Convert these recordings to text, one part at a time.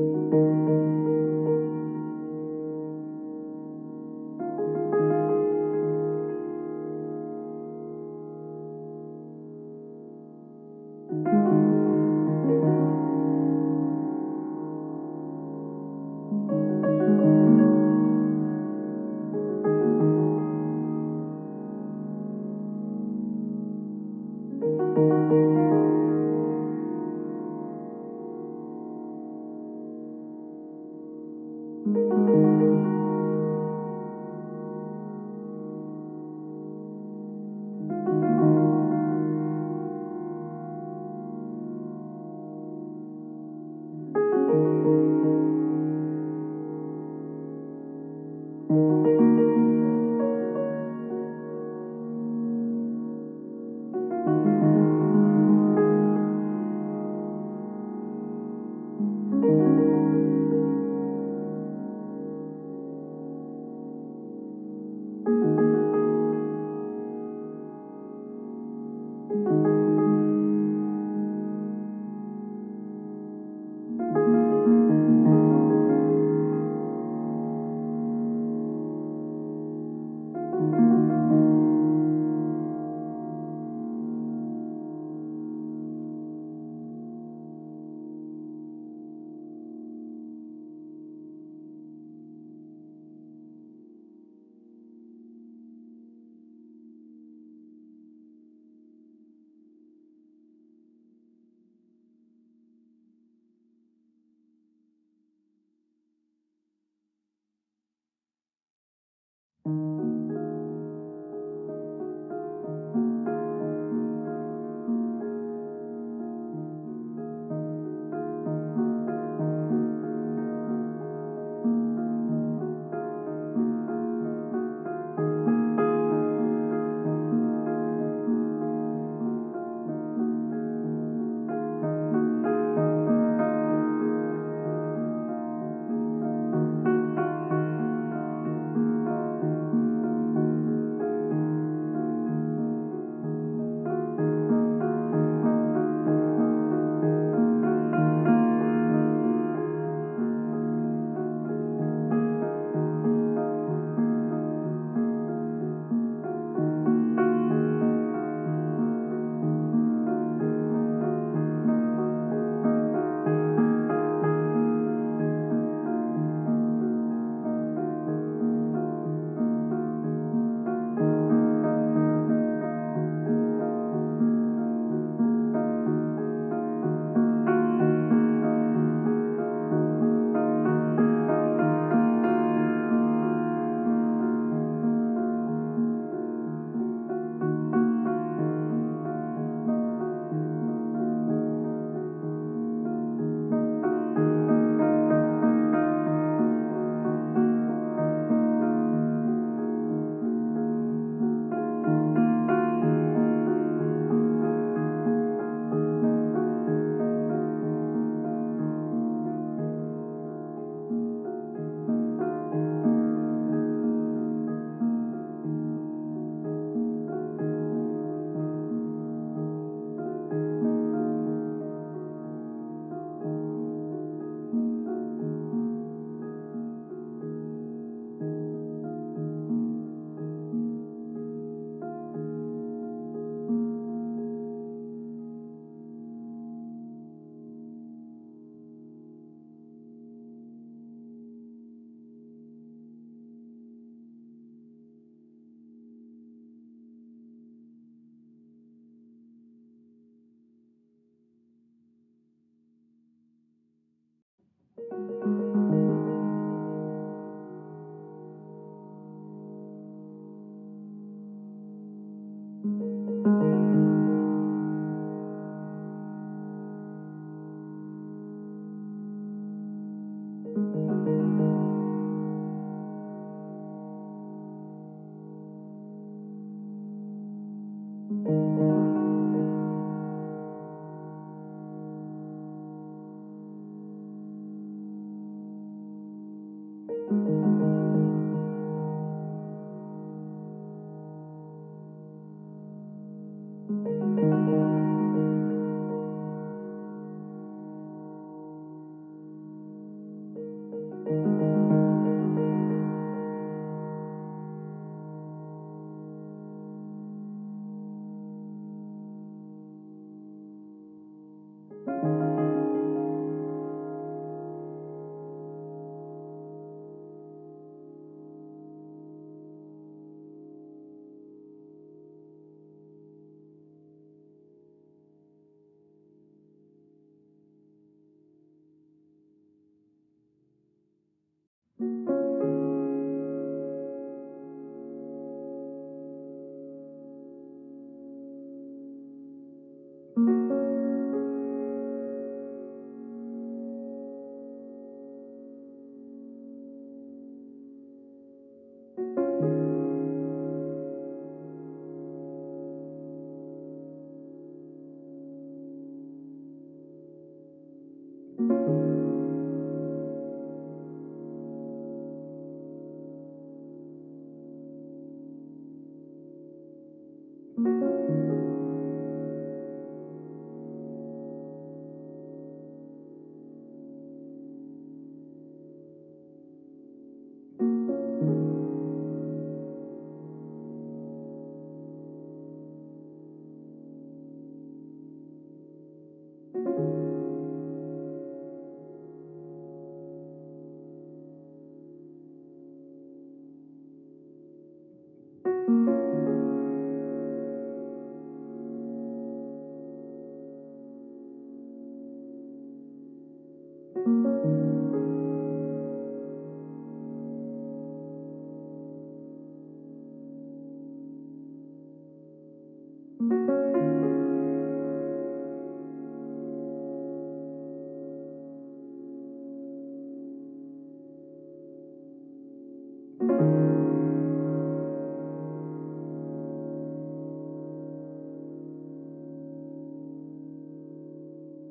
thank you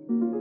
you